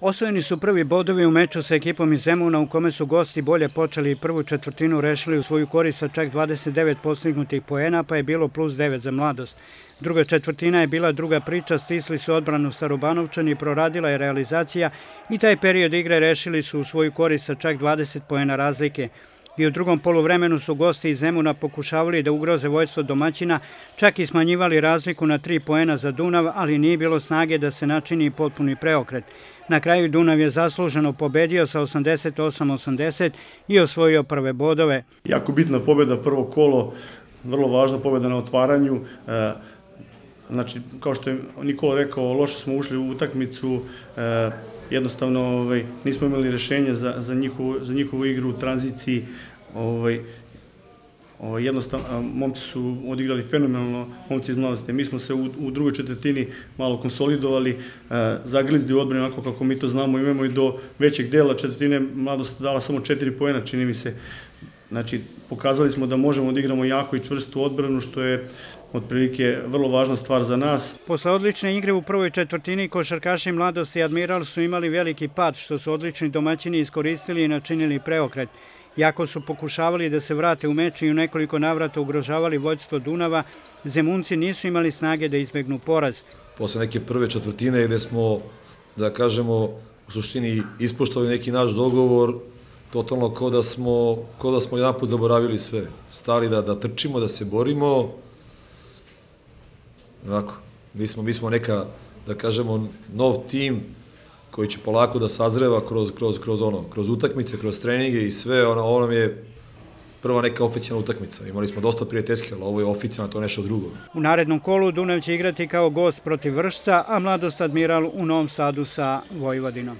Osvojeni su prvi bodovi u meču sa ekipom iz Zemuna u kome su gosti bolje počeli i prvu četvrtinu rešili u svoju korist sa čak 29 postignutih poena, pa je bilo plus 9 za mladost. Druga četvrtina je bila druga priča, stisli su odbranu Starobanovčani, proradila je realizacija i taj period igre rešili su u svoju korist sa čak 20 poena razlike. I u drugom poluvremenu su gosti iz Zemuna pokušavali da ugroze vojstvo domaćina, čak i smanjivali razliku na tri poena za Dunav, ali nije bilo snage da se načini potpuni preokret. Na kraju Dunav je zasluženo pobedio sa 88-80 i osvojio prve bodove. Jako bitna pobeda prvo kolo, vrlo važna pobeda na otvaranju. E, znači, kao što je Nikola rekao, loše smo ušli u utakmicu, e, jednostavno ovaj, nismo imali rešenje za, za, njihovu, za njihovu igru u tranziciji, ovaj, Ovo, jednostavno, momci su odigrali fenomenalno, momci iz mladosti. Mi smo se u, u drugoj četvrtini malo konsolidovali, e, zaglizdi u odbrani onako kako mi to znamo, imamo i do većeg dela četvrtine mladost dala samo četiri poena, čini mi se. Znači, pokazali smo da možemo da igramo jako i čvrstu odbranu, što je otprilike vrlo važna stvar za nas. Posle odlične igre u prvoj četvrtini, košarkaši mladosti i Admiral su imali veliki pad, što su odlični domaćini iskoristili i načinili preokret. Jako su pokušavali da se vrate u meč i u nekoliko navrata ugrožavali vođstvo Dunava, Zemunci nisu imali snage da izbegnu poraz. Posle neke prve četvrtine gde smo, da kažemo, u suštini ispoštovali neki naš dogovor, totalno kao da smo, kao da smo jedan put zaboravili sve. Stali da, da trčimo, da se borimo. Onako, mi smo, mi smo neka, da kažemo, nov tim, koji će polako da sazreva kroz, kroz, kroz, ono, kroz utakmice, kroz treninge i sve, ono, ovo je prva neka oficijalna utakmica. Imali smo dosta prijateljske, ali ovo je oficijalno, to je nešto drugo. U narednom kolu Dunav će igrati kao gost protiv Vršca, a Mladost Admiral u Novom Sadu sa Vojvodinom.